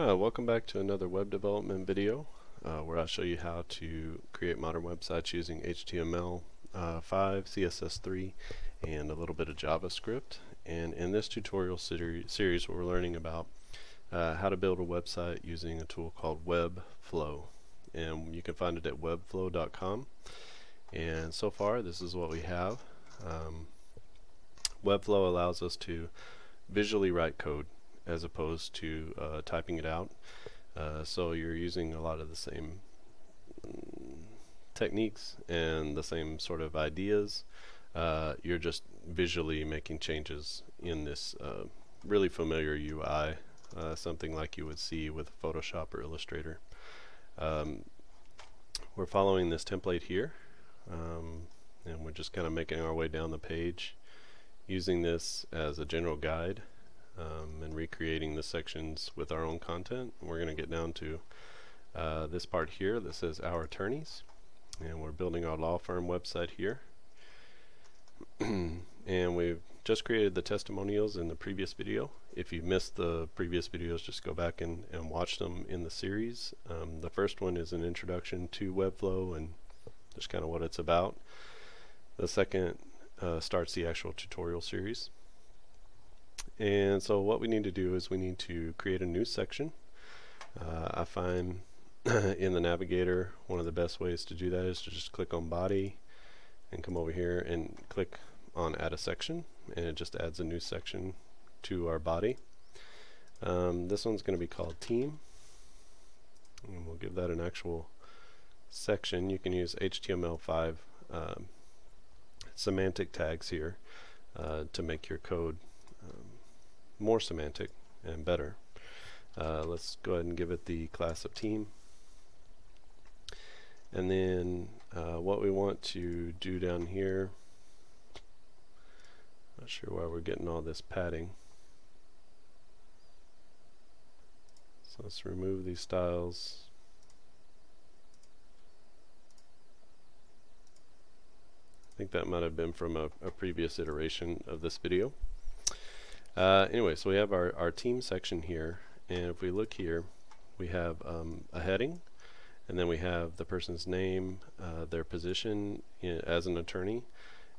Uh, welcome back to another web development video uh, where I'll show you how to create modern websites using HTML uh, 5, CSS3, and a little bit of JavaScript. And in this tutorial seri series we're learning about uh, how to build a website using a tool called Webflow. And you can find it at webflow.com. And so far this is what we have. Um, Webflow allows us to visually write code as opposed to uh, typing it out. Uh, so you're using a lot of the same techniques and the same sort of ideas. Uh, you're just visually making changes in this uh, really familiar UI, uh, something like you would see with Photoshop or Illustrator. Um, we're following this template here um, and we're just kind of making our way down the page using this as a general guide um, and recreating the sections with our own content. We're going to get down to uh, this part here that says our attorneys and we're building our law firm website here and we've just created the testimonials in the previous video. If you missed the previous videos just go back and, and watch them in the series. Um, the first one is an introduction to Webflow and just kind of what it's about. The second uh, starts the actual tutorial series. And so what we need to do is we need to create a new section. Uh, I find in the navigator one of the best ways to do that is to just click on body and come over here and click on add a section and it just adds a new section to our body. Um, this one's going to be called team and we'll give that an actual section. You can use HTML5 um, semantic tags here uh, to make your code more semantic and better. Uh, let's go ahead and give it the class of team. And then uh, what we want to do down here, not sure why we're getting all this padding. So let's remove these styles. I think that might have been from a, a previous iteration of this video. Uh, anyway, so we have our, our team section here, and if we look here, we have um, a heading, and then we have the person's name, uh, their position as an attorney,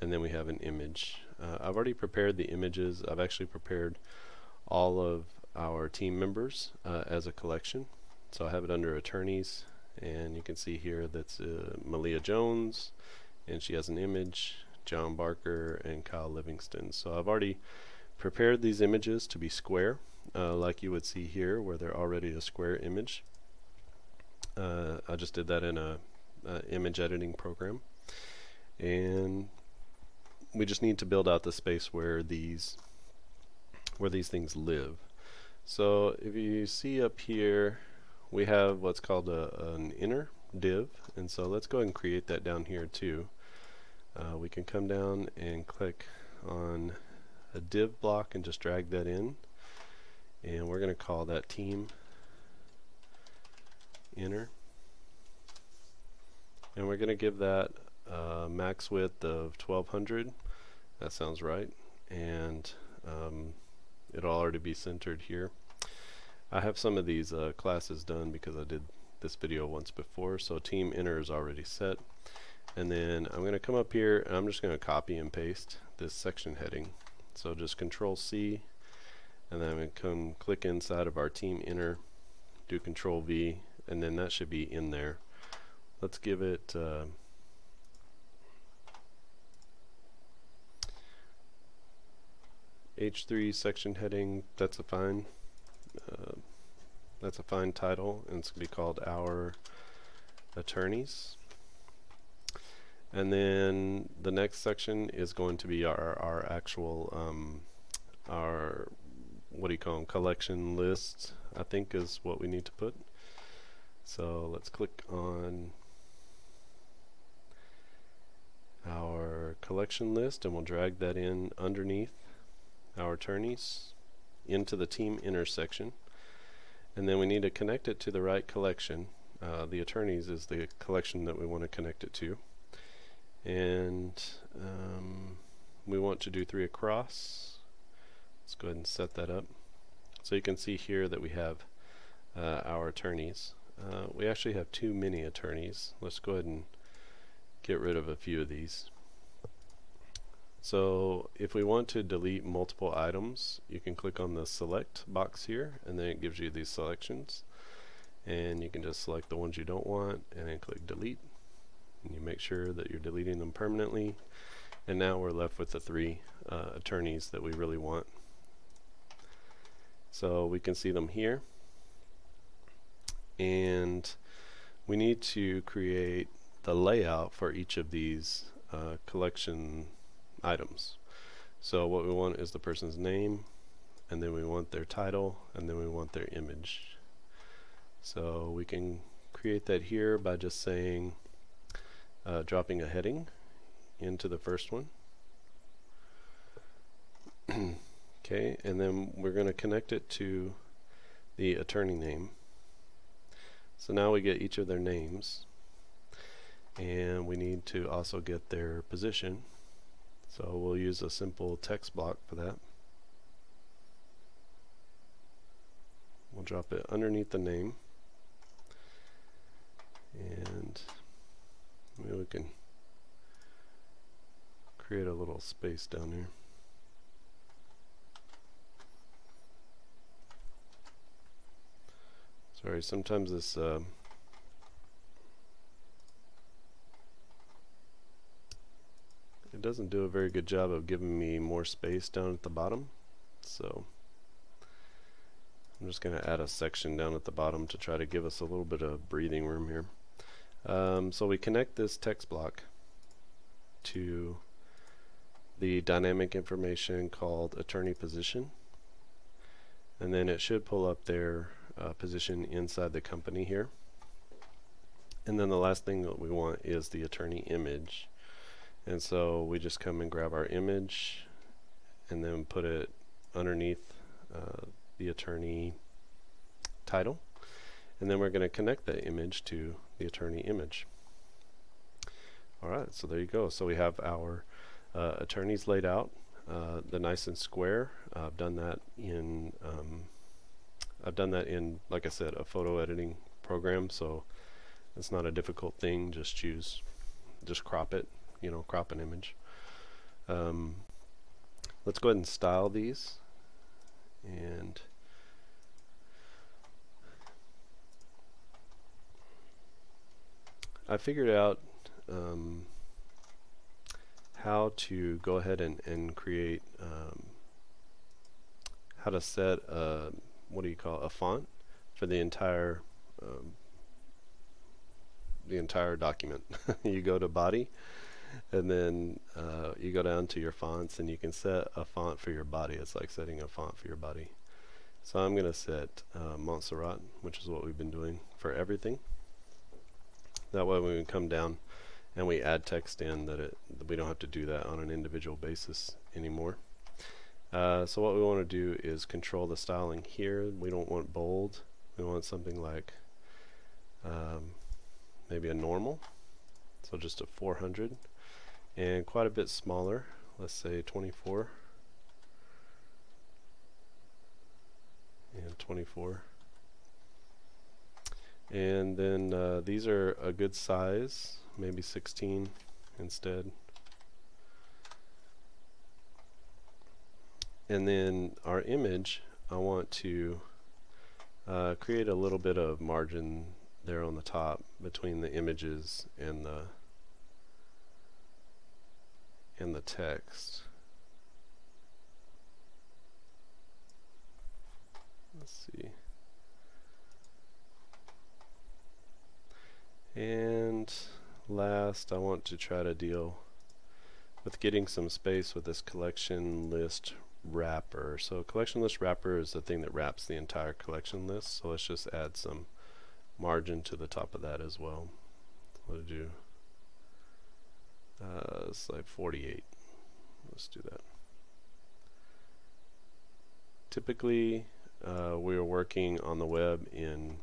and then we have an image. Uh, I've already prepared the images. I've actually prepared all of our team members uh, as a collection. So I have it under attorneys, and you can see here that's uh, Malia Jones, and she has an image, John Barker, and Kyle Livingston. So I've already prepared these images to be square uh, like you would see here where they're already a square image. Uh, I just did that in a, a, image editing program. And we just need to build out the space where these where these things live. So if you see up here we have what's called a, an inner div. And so let's go ahead and create that down here too. Uh, we can come down and click on a div block and just drag that in. And we're going to call that team inner. And we're going to give that uh, max width of 1200 that sounds right. And um, it'll already be centered here. I have some of these uh, classes done because I did this video once before. So team inner is already set. And then I'm going to come up here and I'm just going to copy and paste this section heading so just control C and then we come click inside of our team inner, do control V, and then that should be in there. Let's give it uh, H3 section heading, that's a fine uh, that's a fine title and it's going to be called our attorneys and then the next section is going to be our, our actual um, our what do you call them collection lists I think is what we need to put. So let's click on our collection list and we'll drag that in underneath our attorneys into the team intersection. And then we need to connect it to the right collection. Uh, the attorneys is the collection that we want to connect it to and um, we want to do three across let's go ahead and set that up so you can see here that we have uh, our attorneys. Uh, we actually have too many attorneys. Let's go ahead and get rid of a few of these. So if we want to delete multiple items, you can click on the select box here and then it gives you these selections. And you can just select the ones you don't want and then click delete. And you make sure that you're deleting them permanently. And now we're left with the three uh, attorneys that we really want. So we can see them here. And we need to create the layout for each of these uh, collection items. So what we want is the person's name, and then we want their title, and then we want their image. So we can create that here by just saying, uh, dropping a heading into the first one. okay, and then we're going to connect it to the attorney name. So now we get each of their names and we need to also get their position so we'll use a simple text block for that. We'll drop it underneath the name. And maybe we can create a little space down here. Sorry, sometimes this uh, doesn't do a very good job of giving me more space down at the bottom so I'm just going to add a section down at the bottom to try to give us a little bit of breathing room here um, so we connect this text block to the dynamic information called attorney position. And then it should pull up their uh, position inside the company here. And then the last thing that we want is the attorney image. And so we just come and grab our image and then put it underneath uh, the attorney title and then we're going to connect that image to the attorney image alright so there you go so we have our uh, attorneys laid out uh, the nice and square I've done that in um, I've done that in like I said a photo editing program so it's not a difficult thing just choose just crop it you know, crop an image. Um, let's go ahead and style these. And I figured out um, how to go ahead and, and create um, how to set a what do you call it, a font for the entire um, the entire document. you go to body and then uh, you go down to your fonts and you can set a font for your body. It's like setting a font for your body. So I'm going to set uh, Montserrat, which is what we've been doing for everything. That way when we come down and we add text in that, it, that we don't have to do that on an individual basis anymore. Uh, so what we want to do is control the styling here. We don't want bold. We want something like um, maybe a normal. So just a 400 and quite a bit smaller let's say 24 and 24 and then uh, these are a good size maybe 16 instead and then our image I want to uh, create a little bit of margin there on the top between the images and the in the text. Let's see. And last, I want to try to deal with getting some space with this collection list wrapper. So collection list wrapper is the thing that wraps the entire collection list. So let's just add some margin to the top of that as well. What did you uh, it's like 48. Let's do that. Typically, uh, we are working on the web in,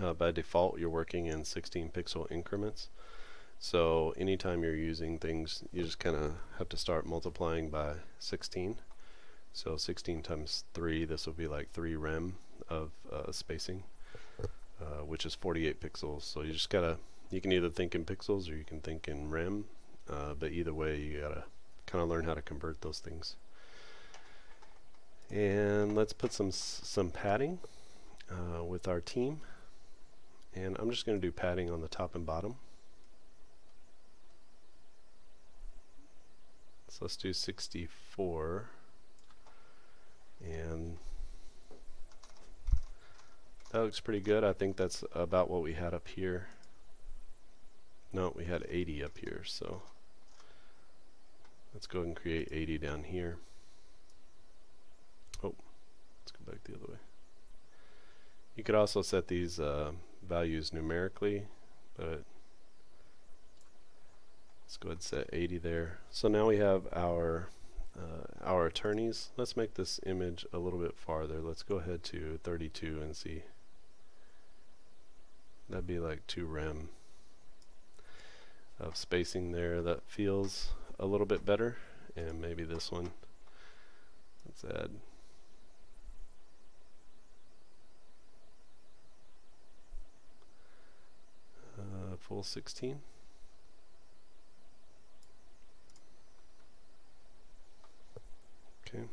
uh, by default, you're working in 16 pixel increments. So anytime you're using things, you just kind of have to start multiplying by 16. So 16 times 3, this will be like 3 rem of uh, spacing, uh, which is 48 pixels. So you just gotta, you can either think in pixels or you can think in rem, uh, but either way you gotta kind of learn how to convert those things. And let's put some some padding uh, with our team. And I'm just going to do padding on the top and bottom. So let's do 64 and that looks pretty good. I think that's about what we had up here. No, we had 80 up here, so let's go ahead and create 80 down here. Oh, let's go back the other way. You could also set these uh, values numerically, but let's go ahead and set 80 there. So now we have our uh, our attorneys. Let's make this image a little bit farther. Let's go ahead to 32 and see. That'd be like 2 rem of spacing there. That feels a little bit better. And maybe this one. Let's add uh, full 16. Okay,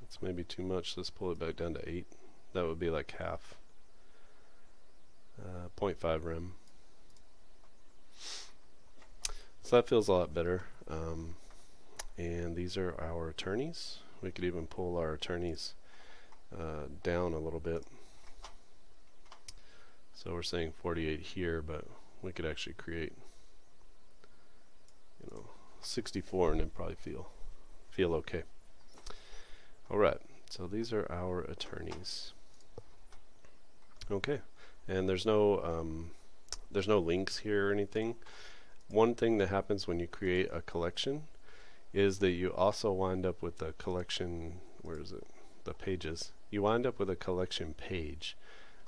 that's maybe too much. Let's pull it back down to 8. That would be like half. Uh, 0.5 rem. So that feels a lot better. Um, and these are our attorneys. We could even pull our attorneys uh, down a little bit. So we're saying 48 here, but we could actually create, you know, 64 and then probably feel feel okay. Alright, so these are our attorneys. Okay, and there's no um, there's no links here or anything. One thing that happens when you create a collection is that you also wind up with a collection, where is it, the pages. You wind up with a collection page.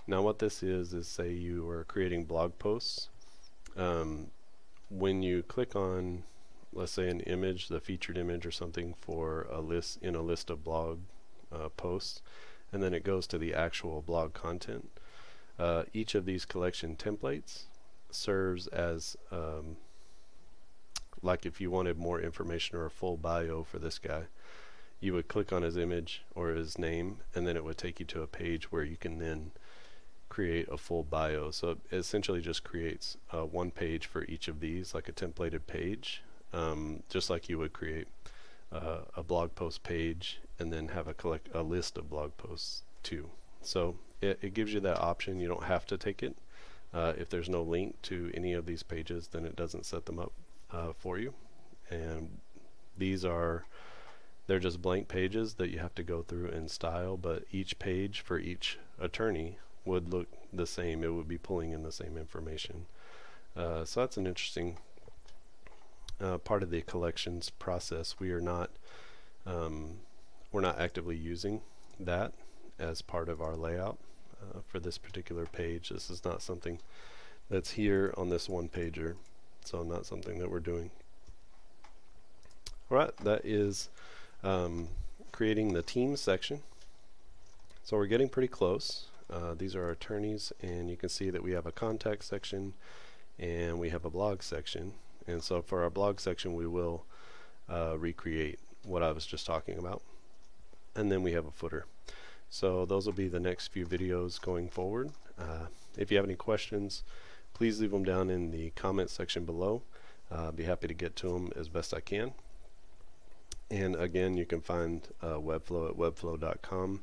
Now what this is, is say you are creating blog posts. Um, when you click on let's say an image, the featured image or something for a list in a list of blog uh, posts, and then it goes to the actual blog content. Uh, each of these collection templates serves as um, like if you wanted more information or a full bio for this guy you would click on his image or his name and then it would take you to a page where you can then create a full bio so it essentially just creates uh, one page for each of these like a templated page um, just like you would create uh, a blog post page and then have a collect a list of blog posts too. So it, it gives you that option. You don't have to take it. Uh, if there's no link to any of these pages, then it doesn't set them up uh, for you. And these are they're just blank pages that you have to go through and style, but each page for each attorney would look the same. It would be pulling in the same information. Uh, so that's an interesting uh, part of the collections process. We are not um, we're not actively using that as part of our layout uh, for this particular page. This is not something that's here on this one pager, so not something that we're doing. Alright, that is um, creating the team section. So we're getting pretty close. Uh, these are our attorneys, and you can see that we have a contact section and we have a blog section and so for our blog section, we will uh, recreate what I was just talking about. And then we have a footer. So those will be the next few videos going forward. Uh, if you have any questions, please leave them down in the comment section below. Uh, I'll be happy to get to them as best I can. And again, you can find uh, Webflow at webflow.com.